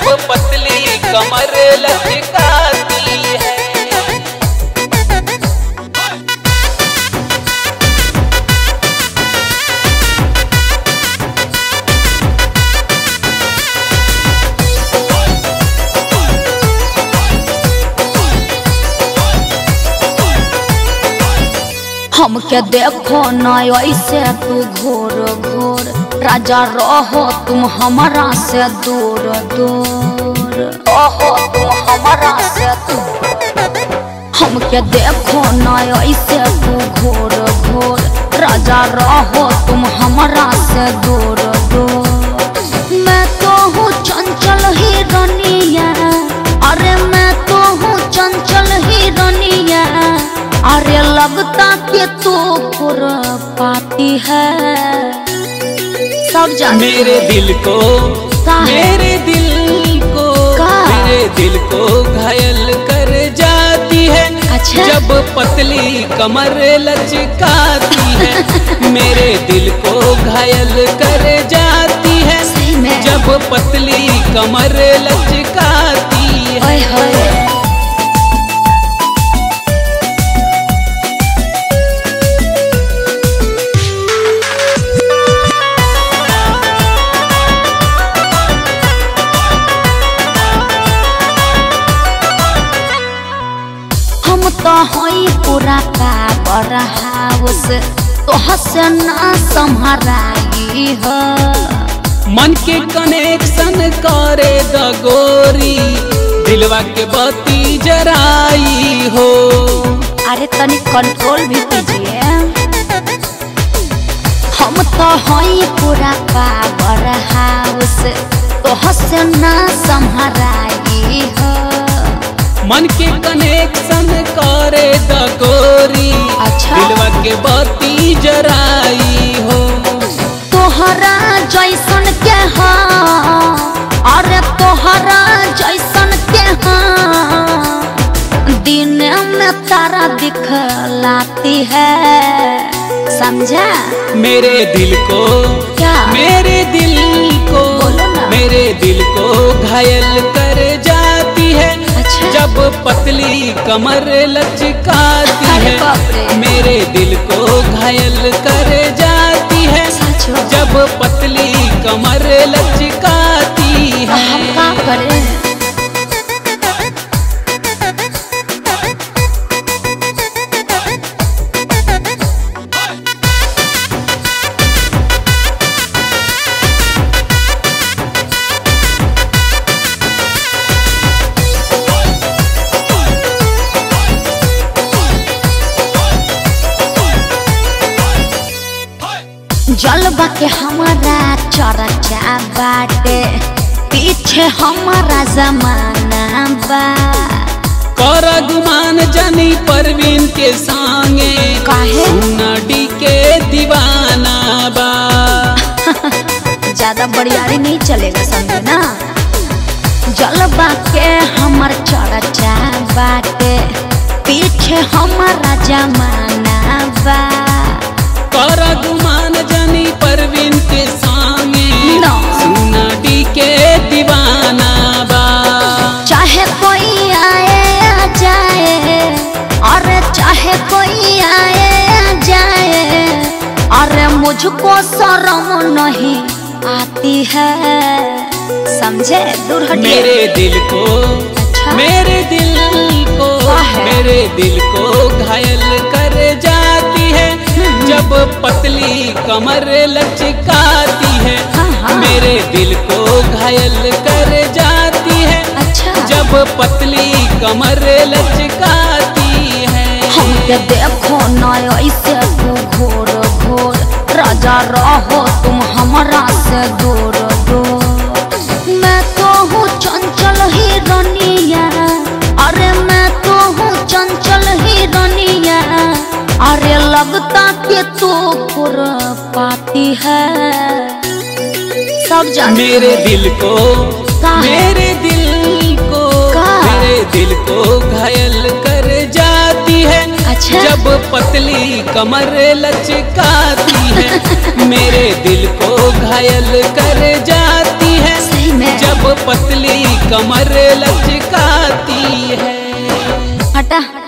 जब पतली कमर लचकाती हमके देखो ना, ऐसे तू घोर घोर। राजा रहो तुम हमारा से दूर दूर। रहो तुम हमारा से दूर। हम के देखो ना, ऐसे तू घोर घोर। राजा रहो तुम हमारा से दूर। सब जान मेरे दिल को मेरे दिल को मेरे दिल को घायल कर जाती है। अच्छा। जब पतली कमर लचकाती है मेरे दिल को घायल कर जाती है। जब पतली कमर लचकाती है हम तो हई पूरा का बड़ा हाउस तो हसे ना संभराई हो। मन के कनेक्शन करे द गोरी दिलवा के बत्ती जराई हो। अरे तनी कंट्रोल भी कीजिए। हम तो हई पूरा पावर हाउस तो हसे ना संभराई हो। मन के कनेक्शन करे द गोरी अच्छा। दिलवा के बत्ती जराई हो। तोहरा जैसन के हाँ अरे तोहरा जैसन के हाँ। दिन में तारा दिखलाती है समझा? मेरे दिल को क्या? मेरे दिल को बोलो ना। मेरे दिल को घायल कर। पतली कमर लचकाती है। मेरे दिल को घायल कर जाती है। जब पतली कमर लचकाती है। का करें जलवा के हमारा चरचा बाटे। पीछे हमारा जमाना बा। कर गुमान जानी परवीन के संगे काहे? नडी के दीवाना बा। ज़्यादा बड़ियारी नहीं चलेगा समझे ना? जलवा के हमर चरचा बाटे। पीछे हमारा जमाना बा। कर गुमान मुझको शर्म नहीं आती है। समझे? दूर मेरे दिल को अच्छा। मेरे दिल को मेरे दिल को घायल कर जाती है। जब पतली कमर लचकाती है हाँ, हाँ। मेरे दिल को घायल कर जाती है। अच्छा। जब पतली कमर लचकाती है। हमके देखो न ऐसे तू घोर राजा रहो तुम हमारा से दूर दूर। मैं तो हूँ चंचल ही रनिया अरे मैं तो हूँ चंचल ही रनिया अरे लगता कि तू पुर पाती है। सब जान। मेरे दिल को मेरे दिल को? मेरे दिल को घायल कर जाती है। अच्छा। जब पतली कमर लचकाती है। मेरे दिल को घायल कर जाती है। जब पतली कमर लचकाती है। हटा।